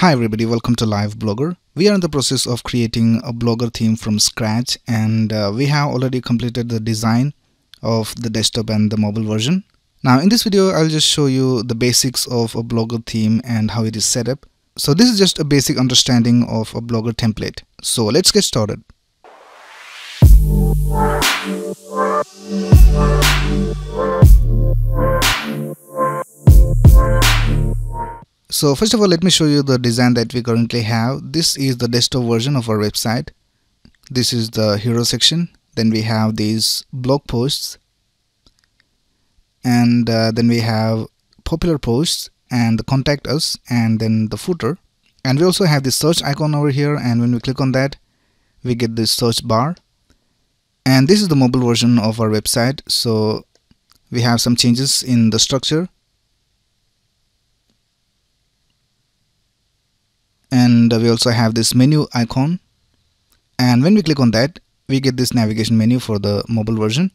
Hi everybody, welcome to Live Blogger. We are in the process of creating a Blogger theme from scratch and uh, we have already completed the design of the desktop and the mobile version. Now in this video, I'll just show you the basics of a Blogger theme and how it is set up. So this is just a basic understanding of a Blogger template. So let's get started. So first of all, let me show you the design that we currently have. This is the desktop version of our website. This is the hero section. Then we have these blog posts. And uh, then we have popular posts and the contact us and then the footer. And we also have the search icon over here. And when we click on that, we get this search bar. And this is the mobile version of our website. So we have some changes in the structure and we also have this menu icon. And when we click on that we get this navigation menu for the mobile version.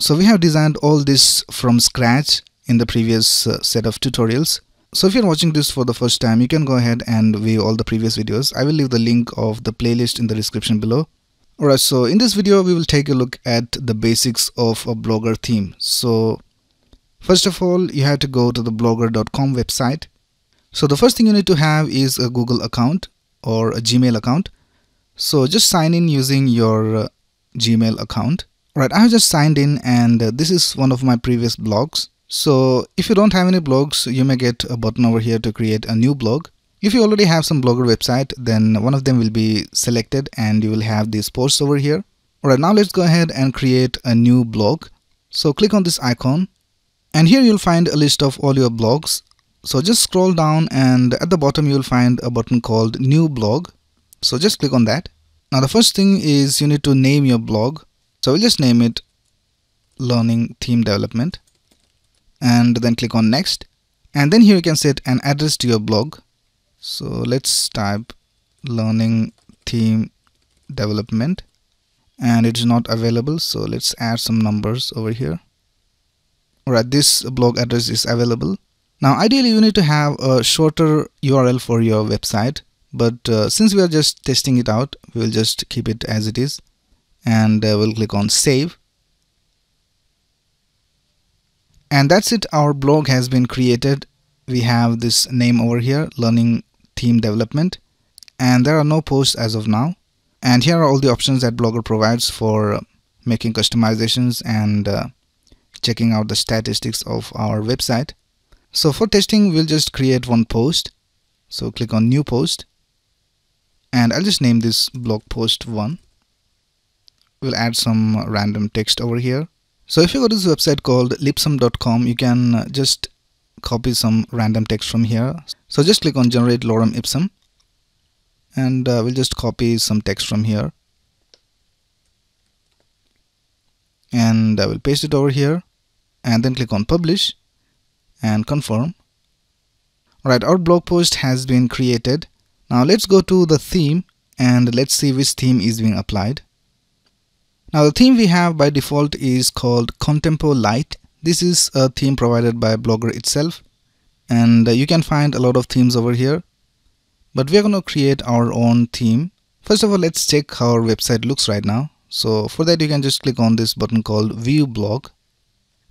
So we have designed all this from scratch in the previous uh, set of tutorials. So if you're watching this for the first time you can go ahead and view all the previous videos. I will leave the link of the playlist in the description below. Alright so in this video we will take a look at the basics of a blogger theme. So first of all you have to go to the blogger.com website so the first thing you need to have is a Google account or a Gmail account. So just sign in using your uh, Gmail account. Right, I have just signed in and uh, this is one of my previous blogs. So if you don't have any blogs, you may get a button over here to create a new blog. If you already have some blogger website, then one of them will be selected and you will have these posts over here. Alright, now let's go ahead and create a new blog. So click on this icon and here you'll find a list of all your blogs so just scroll down and at the bottom you'll find a button called new blog. So just click on that. Now the first thing is you need to name your blog. So we'll just name it learning theme development. And then click on next. And then here you can set an address to your blog. So let's type learning theme development. And it's not available. So let's add some numbers over here. Alright this blog address is available now ideally you need to have a shorter URL for your website but uh, since we are just testing it out we will just keep it as it is and uh, we'll click on save. And that's it. Our blog has been created. We have this name over here learning theme development and there are no posts as of now. And here are all the options that blogger provides for making customizations and uh, checking out the statistics of our website so for testing, we'll just create one post. So click on new post and I'll just name this blog post one. We'll add some random text over here. So if you go to this website called lipsum.com, you can just copy some random text from here. So just click on generate lorem ipsum and uh, we'll just copy some text from here. And I will paste it over here and then click on publish and confirm. Alright, our blog post has been created. Now let's go to the theme and let's see which theme is being applied. Now the theme we have by default is called Contempo Light. This is a theme provided by Blogger itself and uh, you can find a lot of themes over here. But we're going to create our own theme. First of all, let's check how our website looks right now. So for that you can just click on this button called View Blog.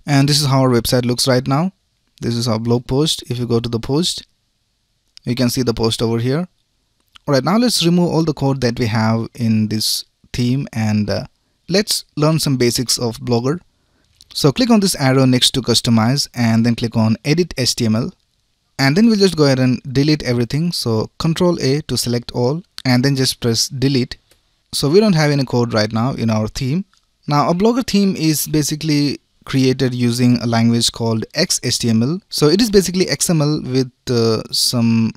And this is how our website looks right now this is our blog post. If you go to the post you can see the post over here. Alright now let's remove all the code that we have in this theme and uh, let's learn some basics of blogger. So click on this arrow next to customize and then click on edit HTML and then we'll just go ahead and delete everything. So control A to select all and then just press delete. So we don't have any code right now in our theme. Now a blogger theme is basically created using a language called XHTML. So it is basically XML with uh, some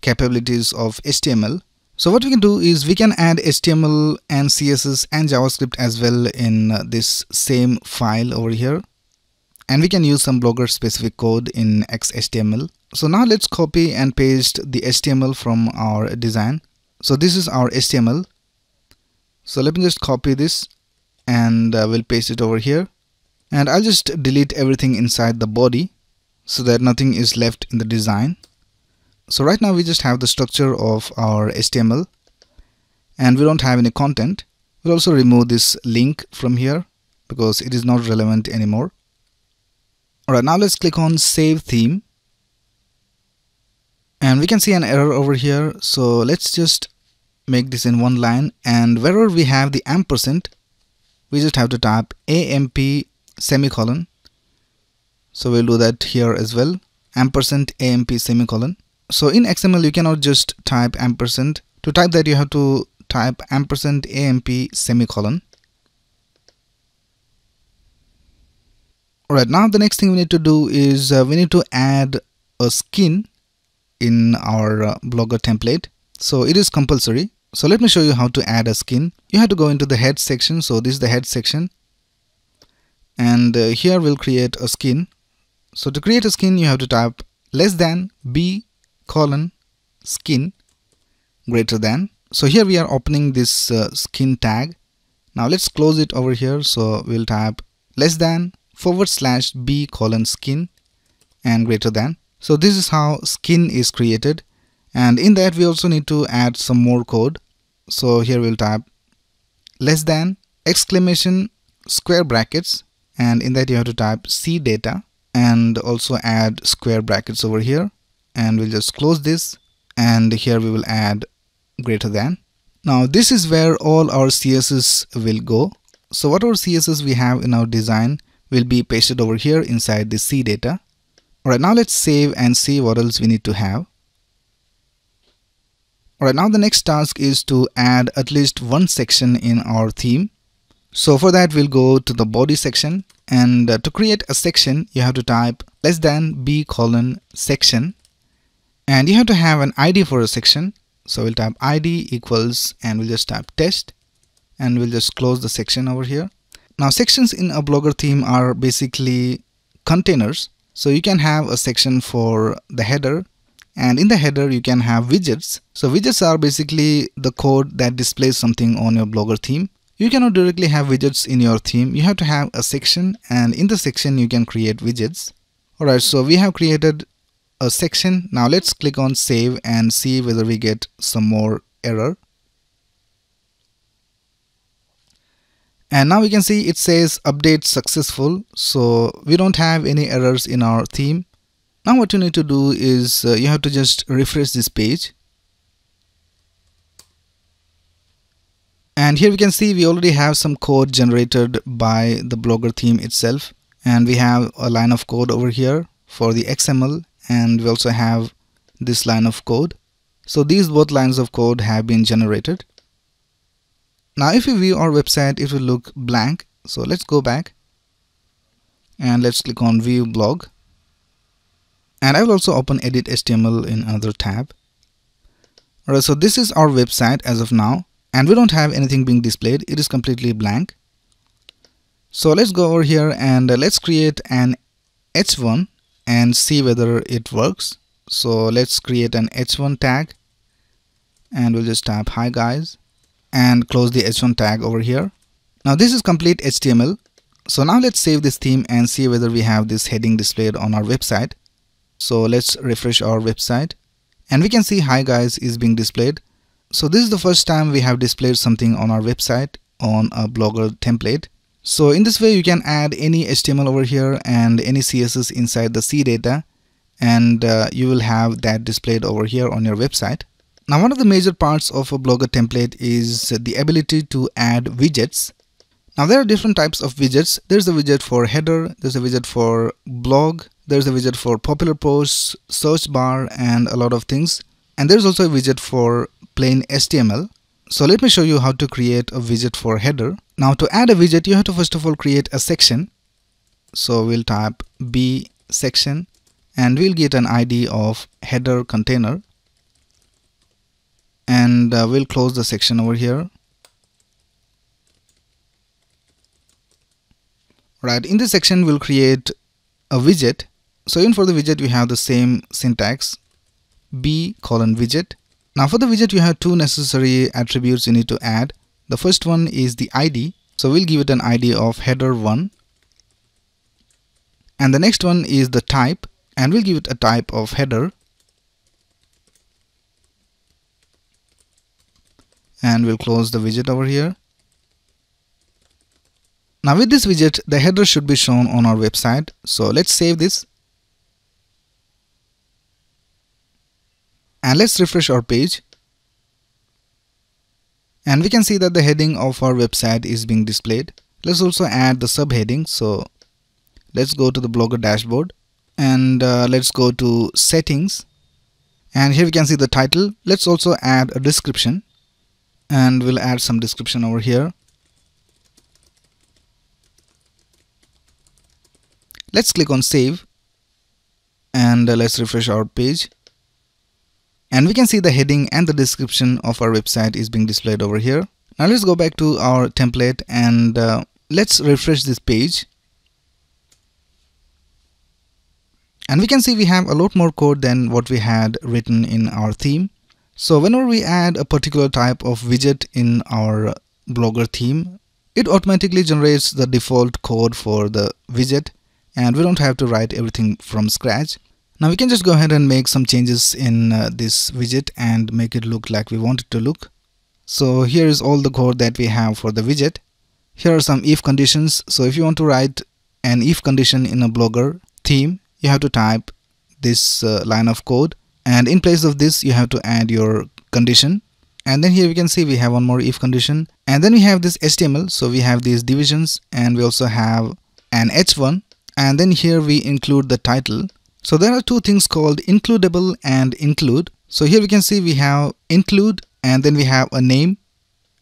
capabilities of HTML. So what we can do is we can add HTML and CSS and JavaScript as well in uh, this same file over here. And we can use some Blogger specific code in XHTML. So now let's copy and paste the HTML from our design. So this is our HTML. So let me just copy this and uh, we'll paste it over here and I'll just delete everything inside the body so that nothing is left in the design. So right now we just have the structure of our HTML and we don't have any content. We'll also remove this link from here because it is not relevant anymore. Alright now let's click on save theme. And we can see an error over here. So let's just make this in one line. And wherever we have the ampersand we just have to type amp semicolon. So we'll do that here as well. Ampersand amp semicolon. So in XML you cannot just type ampersand. To type that you have to type ampersand amp semicolon. Alright now the next thing we need to do is uh, we need to add a skin in our uh, blogger template. So it is compulsory. So let me show you how to add a skin. You have to go into the head section. So this is the head section and uh, here we'll create a skin. So to create a skin you have to type less than b colon skin greater than. So here we are opening this uh, skin tag. Now let's close it over here. So we'll type less than forward slash b colon skin and greater than. So this is how skin is created. And in that we also need to add some more code. So here we'll type less than exclamation square brackets and in that you have to type c data and also add square brackets over here. And we'll just close this. And here we will add greater than. Now this is where all our css will go. So whatever css we have in our design will be pasted over here inside the c data. Alright now let's save and see what else we need to have. Alright now the next task is to add at least one section in our theme. So for that we'll go to the body section and uh, to create a section you have to type less than b colon section. And you have to have an ID for a section. So we'll type ID equals and we'll just type test. And we'll just close the section over here. Now sections in a blogger theme are basically containers. So you can have a section for the header. And in the header you can have widgets. So widgets are basically the code that displays something on your blogger theme you cannot directly have widgets in your theme. You have to have a section and in the section you can create widgets. Alright so we have created a section. Now let's click on save and see whether we get some more error. And now we can see it says update successful so we don't have any errors in our theme. Now what you need to do is uh, you have to just refresh this page and here we can see we already have some code generated by the blogger theme itself. And we have a line of code over here for the XML and we also have this line of code. So these both lines of code have been generated. Now if we view our website it will look blank. So let's go back. And let's click on view blog. And I will also open edit HTML in another tab. Alright so this is our website as of now and we don't have anything being displayed. It is completely blank. So let's go over here and uh, let's create an h1 and see whether it works. So let's create an h1 tag. And we'll just type hi guys and close the h1 tag over here. Now this is complete HTML so now let's save this theme and see whether we have this heading displayed on our website. So let's refresh our website. And we can see hi guys is being displayed so this is the first time we have displayed something on our website on a blogger template so in this way you can add any HTML over here and any CSS inside the C data and uh, you will have that displayed over here on your website. Now one of the major parts of a blogger template is the ability to add widgets. Now there are different types of widgets. There's a widget for header, there's a widget for blog, there's a widget for popular posts, search bar and a lot of things. And there's also a widget for plain HTML. So let me show you how to create a widget for header. Now to add a widget, you have to first of all create a section. So we'll type b section and we'll get an ID of header container and uh, we'll close the section over here. Right, in this section we'll create a widget. So even for the widget we have the same syntax b colon widget now for the widget you have two necessary attributes you need to add. The first one is the ID. So we'll give it an ID of header1 and the next one is the type and we'll give it a type of header and we'll close the widget over here. Now with this widget the header should be shown on our website so let's save this and let's refresh our page. And we can see that the heading of our website is being displayed. Let's also add the subheading. So let's go to the blogger dashboard. And uh, let's go to settings. And here we can see the title. Let's also add a description. And we'll add some description over here. Let's click on save. And uh, let's refresh our page and we can see the heading and the description of our website is being displayed over here. Now let's go back to our template and uh, let's refresh this page. And we can see we have a lot more code than what we had written in our theme. So whenever we add a particular type of widget in our blogger theme it automatically generates the default code for the widget. And we don't have to write everything from scratch now we can just go ahead and make some changes in uh, this widget and make it look like we want it to look. So here is all the code that we have for the widget. Here are some if conditions. So if you want to write an if condition in a blogger theme you have to type this uh, line of code. And in place of this you have to add your condition. And then here we can see we have one more if condition. And then we have this HTML so we have these divisions and we also have an h1 and then here we include the title so there are two things called includable and include. So here we can see we have include and then we have a name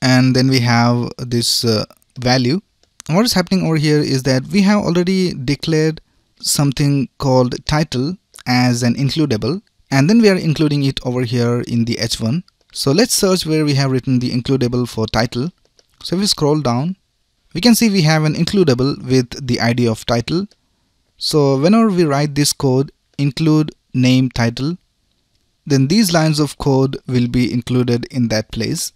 and then we have this uh, value. And what is happening over here is that we have already declared something called title as an includable and then we are including it over here in the h1 so let's search where we have written the includable for title. So if we scroll down we can see we have an includable with the id of title so whenever we write this code include name title then these lines of code will be included in that place.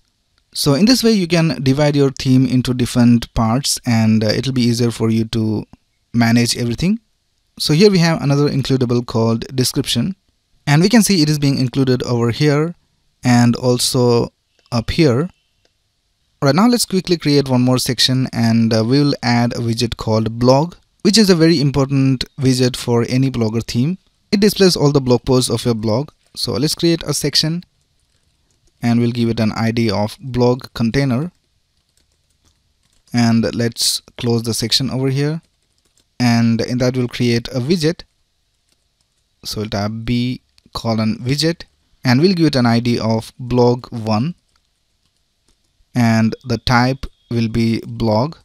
So in this way you can divide your theme into different parts and uh, it'll be easier for you to manage everything. So here we have another includable called description. And we can see it is being included over here and also up here. Right now let's quickly create one more section and uh, we will add a widget called blog which is a very important widget for any blogger theme. It displays all the blog posts of your blog. So let's create a section and we'll give it an ID of blog container. And let's close the section over here. And in that we'll create a widget. So we'll type b colon widget. And we'll give it an ID of blog1 and the type will be blog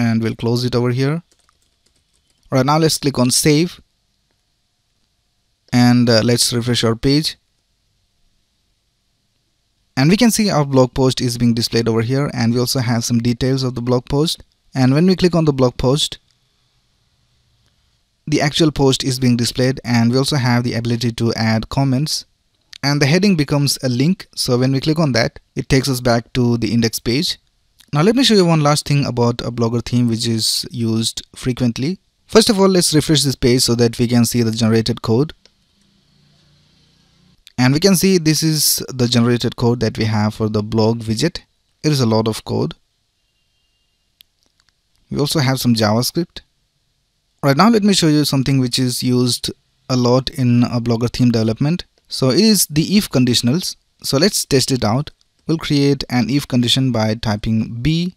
and we'll close it over here. Alright now let's click on save. And uh, let's refresh our page. And we can see our blog post is being displayed over here and we also have some details of the blog post. And when we click on the blog post the actual post is being displayed and we also have the ability to add comments. And the heading becomes a link so when we click on that it takes us back to the index page now let me show you one last thing about a blogger theme which is used frequently. First of all, let's refresh this page so that we can see the generated code. And we can see this is the generated code that we have for the blog widget. It is a lot of code. We also have some JavaScript. Right now let me show you something which is used a lot in a blogger theme development. So it is the if conditionals. So let's test it out we'll create an if condition by typing b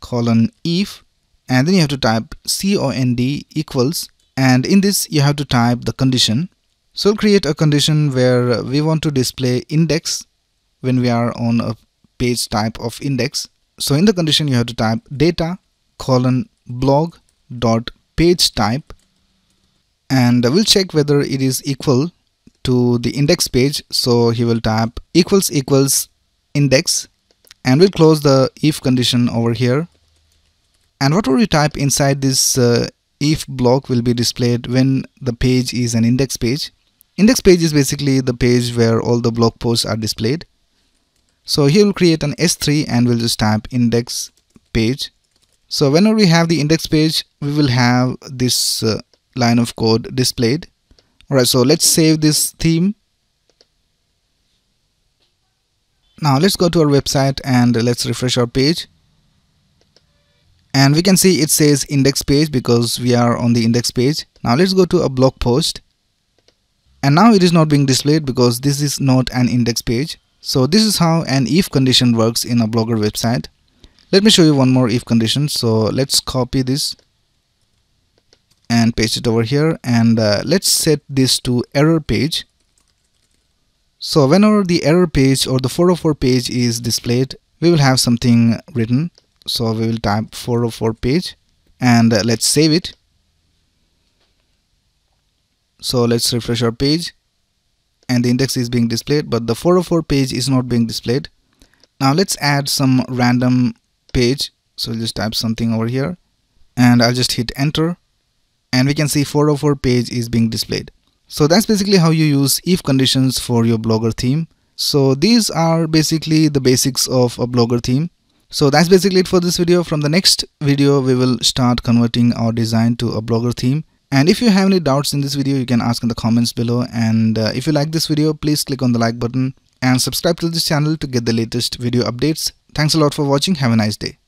colon if and then you have to type cond equals and in this you have to type the condition. So we'll create a condition where we want to display index when we are on a page type of index. So in the condition you have to type data colon blog dot page type and we'll check whether it is equal to the index page. So he will type equals equals index and we'll close the if condition over here. And whatever we type inside this uh, if block will be displayed when the page is an index page? Index page is basically the page where all the blog posts are displayed. So here we'll create an h3 and we'll just type index page. So whenever we have the index page we will have this uh, line of code displayed. Alright so let's save this theme now let's go to our website and let's refresh our page. And we can see it says index page because we are on the index page. Now let's go to a blog post. And now it is not being displayed because this is not an index page. So this is how an if condition works in a blogger website. Let me show you one more if condition. So let's copy this and paste it over here. And uh, let's set this to error page so whenever the error page or the 404 page is displayed we will have something written. So we will type 404 page and let's save it. So let's refresh our page. And the index is being displayed but the 404 page is not being displayed. Now let's add some random page. So we'll just type something over here. And I'll just hit enter. And we can see 404 page is being displayed so that's basically how you use if conditions for your blogger theme. So these are basically the basics of a blogger theme. So that's basically it for this video. From the next video we will start converting our design to a blogger theme. And if you have any doubts in this video you can ask in the comments below. And uh, if you like this video please click on the like button and subscribe to this channel to get the latest video updates. Thanks a lot for watching. Have a nice day